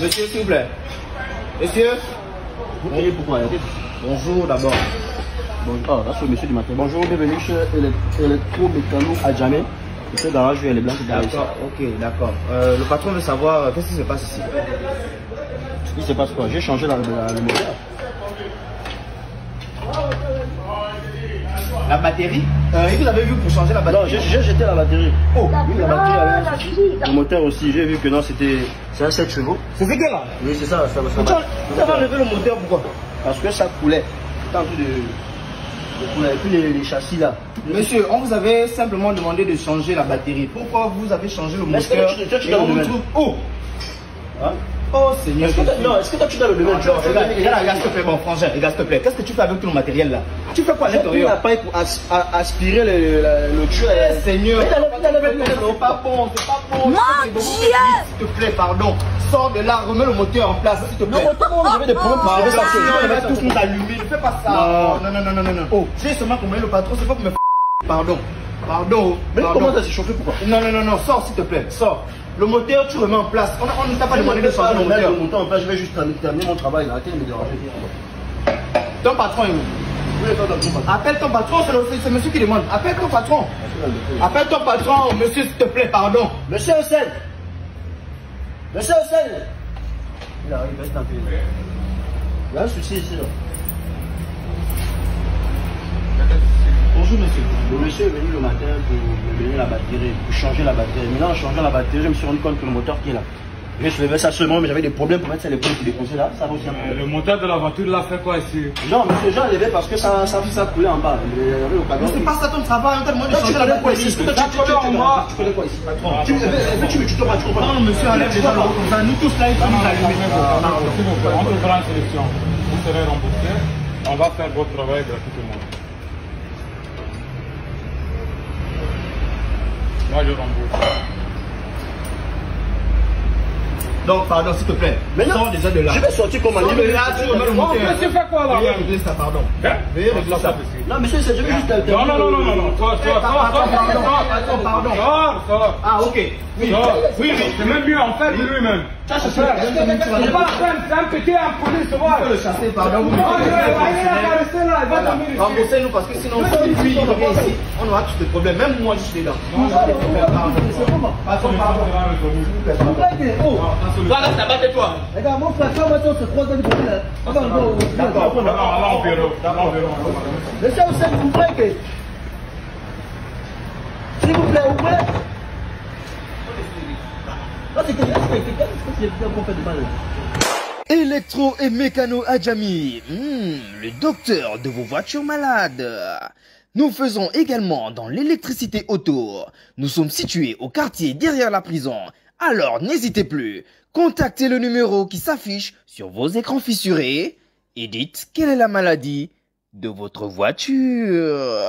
Monsieur, s'il vous plaît. Monsieur Vous payez pourquoi Bonjour d'abord. Bonjour, ah, là c'est le monsieur du matin. Bonjour, bienvenue chez Electromécano à. C'est dans la rue Les Blancs. D'accord, ok, d'accord. Euh, le patron veut savoir euh, qu'est-ce qui se passe ici? Il se passe quoi? J'ai changé la, la, le moteur. La batterie euh, Et vous avez vu pour changer la batterie Non, j'ai jeté la batterie. Oh, oui, la batterie avait. Le moteur aussi, j'ai vu que non, c'était c'est un 7 chevaux. C'est ce que là Oui, c'est ça. ça, ça, ça vous avez enlevé le moteur pourquoi? Parce que ça coulait. Train de. Et puis les, les, châssis là. Monsieur, on vous avait simplement demandé de changer la batterie. Pourquoi vous avez changé le moteur Est-ce que tu, tu, tu, Oh hein? Oh Seigneur. Est-ce que, non, est-ce que toi tu dois le tu Regarde, regarde, s'il te plaît, mon frangin, regarde, s'il te plaît. Qu'est-ce que tu fais avec tout le matériel là? Tu fais quoi à l'intérieur? la paille pour as, a, aspirer le, le, le tuyau. Eh, Seigneur, c'est pas bon, c'est pas bon. Mon Dieu S'il te plaît, pardon. Sors de là, remets le moteur en place, s'il te plaît. Non, moi, j'avais des problèmes pour enlever ça. On va tous nous allumer. Ne fais pas ça. Non, non, non, non, non, non. Oh, j'ai seulement le patron, c'est pas pour me Pardon. Pardon. Mais comment ça s'est chauffé pourquoi Non, non, non, non, sors s'il te plaît, sors. Le moteur, tu remets en place. On ne t'a pas demandé de changer le moteur. Le moteur en place, je vais juste terminer mon travail. Arrêtez de me déranger. Ton patron est où? Appelle ton patron, c'est monsieur qui demande. Appelle ton patron. Appelle ton patron, monsieur, s'il te plaît, pardon. Monsieur Hussein. Monsieur Hussein. Il arrive, reste un peu. Il y a un souci ici. Là. Bonjour monsieur. Le monsieur est venu le matin pour me donner la batterie, pour changer la batterie. Maintenant, en changeant la batterie, je me suis rendu compte que le moteur qui est là. J'ai soulevé ça seulement, mais j'avais des problèmes pour mettre ça les points qui défonçaient là. Ça aussi. Le moteur de la voiture l'a fait quoi ici? Non, monsieur, j'ai enlevé parce que ça, ça, ça coulait en bas. Mais c'est pas ça ton travail, on t'a demandé de changer la batterie. Tu connais quoi ici? Tu me tutoies tu comprends Non, monsieur, enlève déjà le. Nous tous là, il faut nous allumer. On te fera une sélection. Vous serez remboursé. On va faire votre travail gratuitement. Moi, je rembourse. Donc, pardon, s'il te plaît. Mais non, déjà de là. Je vais sortir comme remets le moteur. Monsieur fait quoi là Veuillez régler ça, pardon. Veuillez régler ça. Non, monsieur, je vais juste... Non, non, non, non, non, non. Toi, toi, toi, Pardon, pardon. Sors, sors. Ah, ok. Oui, oui, c'est même mieux en fait lui-même. Ça, c'est ça. C'est pas la peine, c'est un petit peut le chasser, pardon. Vous Remboursez-nous parce que sinon, si lui, il revient ici, on aura tous des problèmes. Même moi, je suis là. Pardon, S'il vous plaît. Électro et mécano Adjami, mmh, le docteur de vos voitures malades. Nous faisons également dans l'électricité auto. Nous sommes situés au quartier derrière la prison. Alors n'hésitez plus, contactez le numéro qui s'affiche sur vos écrans fissurés et dites quelle est la maladie de votre voiture.